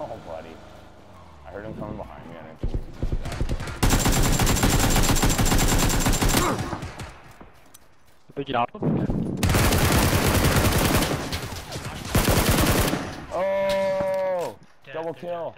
Oh, buddy. I heard him coming behind me. I didn't Did you knock him? Oh! Double kill.